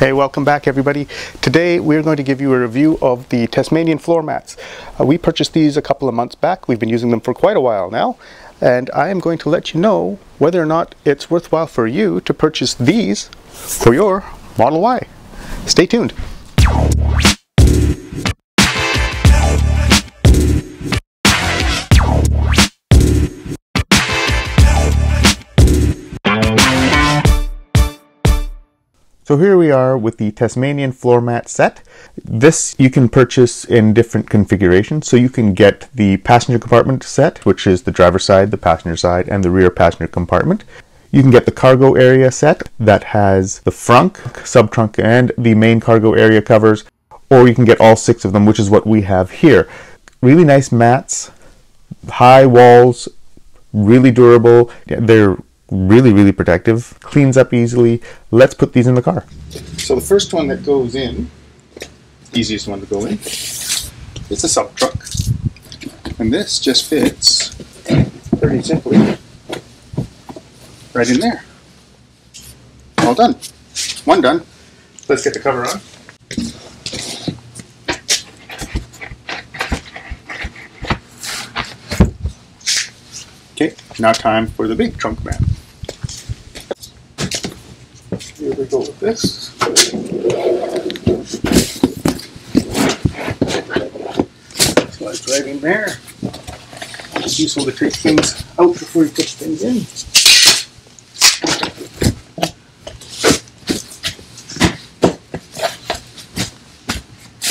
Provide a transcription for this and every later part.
Hey, welcome back everybody. Today we're going to give you a review of the Tesmanian floor mats. Uh, we purchased these a couple of months back. We've been using them for quite a while now. And I am going to let you know whether or not it's worthwhile for you to purchase these for your Model Y. Stay tuned. So here we are with the Tesmanian floor mat set. This you can purchase in different configurations. So you can get the passenger compartment set, which is the driver's side, the passenger side, and the rear passenger compartment. You can get the cargo area set that has the frunk, sub-trunk, and the main cargo area covers, or you can get all six of them, which is what we have here. Really nice mats, high walls, really durable. They're really, really protective, cleans up easily. Let's put these in the car. So the first one that goes in, easiest one to go in, it's a sub trunk. And this just fits pretty simply right in there. All done. One done. Let's get the cover on. Okay, now time for the big trunk mat. Here we go with this. Slides right in there. It's useful to take things out before you put things in.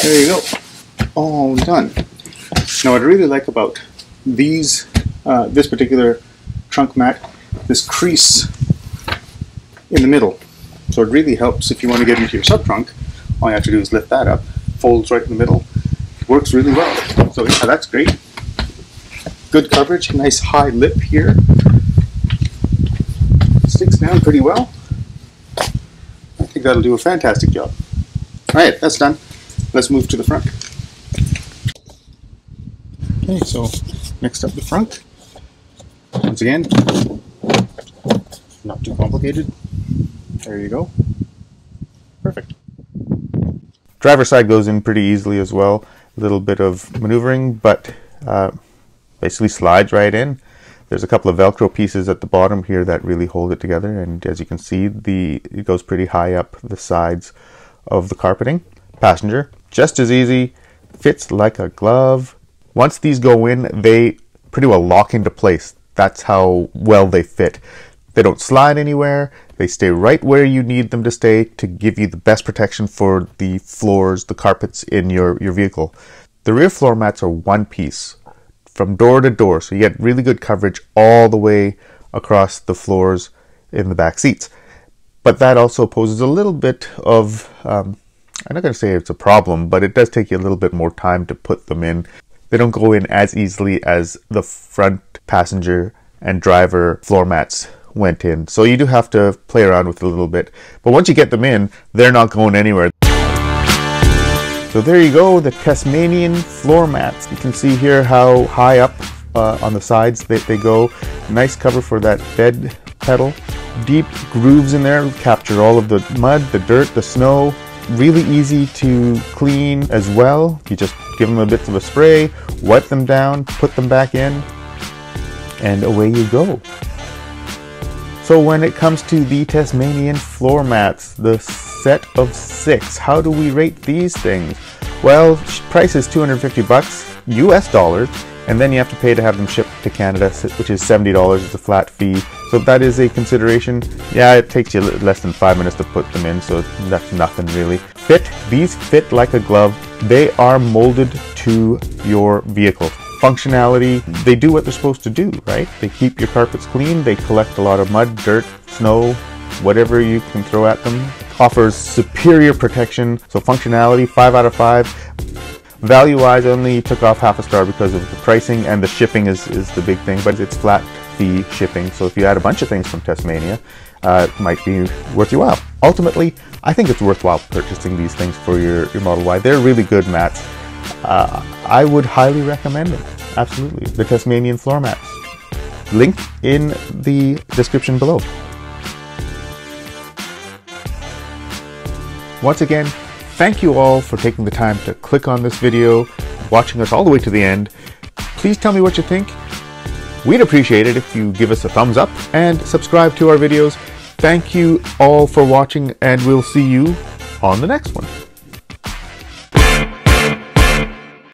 There you go. All done. Now what I really like about these, uh, this particular trunk mat, this crease in the middle. So it really helps if you want to get into your sub trunk. All you have to do is lift that up, folds right in the middle. Works really well. So yeah, that's great. Good coverage, nice high lip here. Sticks down pretty well. I think that'll do a fantastic job. All right, that's done. Let's move to the front. Okay, so next up the front. Once again, not too complicated. There you go. Perfect. Driver side goes in pretty easily as well. A little bit of maneuvering, but uh, basically slides right in. There's a couple of Velcro pieces at the bottom here that really hold it together, and as you can see, the it goes pretty high up the sides of the carpeting. Passenger, just as easy, fits like a glove. Once these go in, they pretty well lock into place. That's how well they fit. They don't slide anywhere. They stay right where you need them to stay to give you the best protection for the floors, the carpets in your, your vehicle. The rear floor mats are one piece from door to door, so you get really good coverage all the way across the floors in the back seats. But that also poses a little bit of, um, I'm not going to say it's a problem, but it does take you a little bit more time to put them in. They don't go in as easily as the front passenger and driver floor mats went in. So you do have to play around with it a little bit. But once you get them in, they're not going anywhere. So there you go, the Tesmanian floor mats. You can see here how high up uh, on the sides they, they go. Nice cover for that dead pedal. Deep grooves in there capture all of the mud, the dirt, the snow. Really easy to clean as well. You just give them a bit of a spray, wipe them down, put them back in, and away you go. So when it comes to the Tesmanian floor mats, the set of six, how do we rate these things? Well, price is 250 bucks US dollars, and then you have to pay to have them shipped to Canada, which is $70 It's a flat fee. So that is a consideration. Yeah, it takes you less than five minutes to put them in, so that's nothing really. Fit, these fit like a glove. They are molded to your vehicle functionality. They do what they're supposed to do, right? They keep your carpets clean, they collect a lot of mud, dirt, snow, whatever you can throw at them. Offers superior protection, so functionality, 5 out of 5. Value-wise, only took off half a star because of the pricing and the shipping is, is the big thing, but it's flat fee shipping, so if you add a bunch of things from Tasmania, uh, it might be worth your while. Ultimately, I think it's worthwhile purchasing these things for your, your Model Y. They're really good mats. Uh, I would highly recommend it. Absolutely. The Tesmanian floor mats. Link in the description below. Once again, thank you all for taking the time to click on this video, watching us all the way to the end. Please tell me what you think. We'd appreciate it if you give us a thumbs up and subscribe to our videos. Thank you all for watching, and we'll see you on the next one.